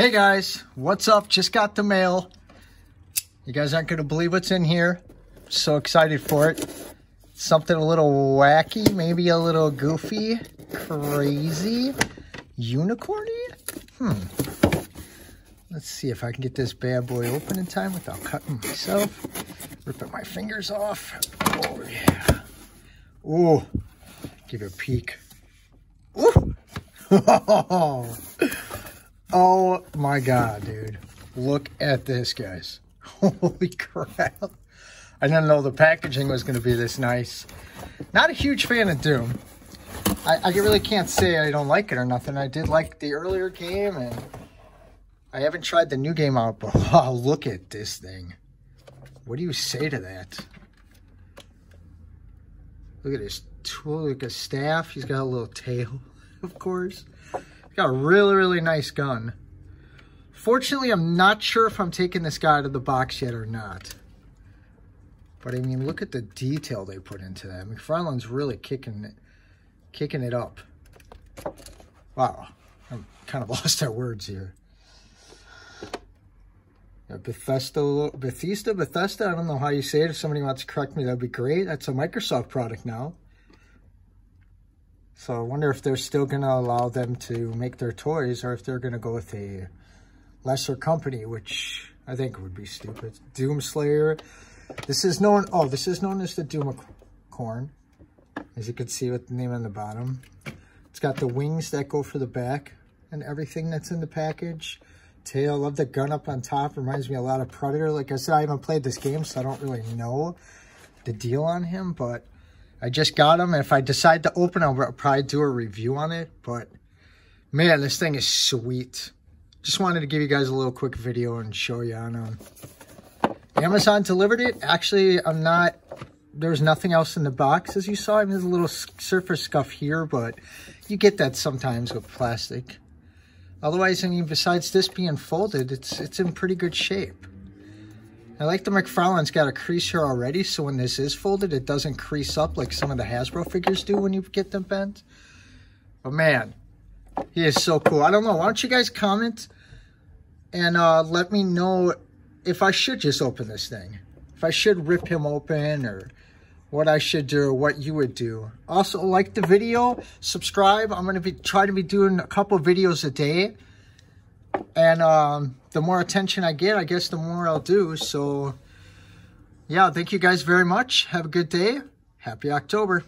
Hey guys, what's up? Just got the mail. You guys aren't going to believe what's in here. So excited for it. Something a little wacky, maybe a little goofy, crazy, unicorny? Hmm. Let's see if I can get this bad boy open in time without cutting myself. Ripping my fingers off. Oh, yeah. Ooh. Give it a peek. Ooh. oh my God, dude. Look at this, guys. Holy crap. I didn't know the packaging was going to be this nice. Not a huge fan of Doom. I, I really can't say I don't like it or nothing. I did like the earlier game, and I haven't tried the new game out, but oh, look at this thing. What do you say to that? Look at his tool, like a staff. He's got a little tail, of course. Got a really, really nice gun. Fortunately, I'm not sure if I'm taking this guy out of the box yet or not. But I mean, look at the detail they put into that. McFarlane's really kicking it, kicking it up. Wow, I'm kind of lost our words here. Bethesda, Bethesda, Bethesda, I don't know how you say it. If somebody wants to correct me, that'd be great. That's a Microsoft product now. So I wonder if they're still going to allow them to make their toys or if they're going to go with a lesser company, which I think would be stupid. Doomslayer. This is known, oh, this is known as the Doomicorn. As you can see with the name on the bottom. It's got the wings that go for the back and everything that's in the package. Tail, love the gun up on top. Reminds me a lot of Predator. Like I said, I haven't played this game, so I don't really know the deal on him, but I just got him. If I decide to open, them, I'll probably do a review on it, but man, this thing is sweet just wanted to give you guys a little quick video and show you on um, Amazon delivered it. Actually, I'm not, there's nothing else in the box as you saw. I mean, there's a little surface scuff here, but you get that sometimes with plastic. Otherwise, I mean, besides this being folded, it's it's in pretty good shape. I like the McFarlane's got a crease here already, so when this is folded, it doesn't crease up like some of the Hasbro figures do when you get them bent. But man, he is so cool. I don't know. Why don't you guys comment and uh, let me know if I should just open this thing. If I should rip him open or what I should do or what you would do. Also, like the video, subscribe. I'm going to be try to be doing a couple videos a day. And um, the more attention I get, I guess the more I'll do. So, yeah, thank you guys very much. Have a good day. Happy October.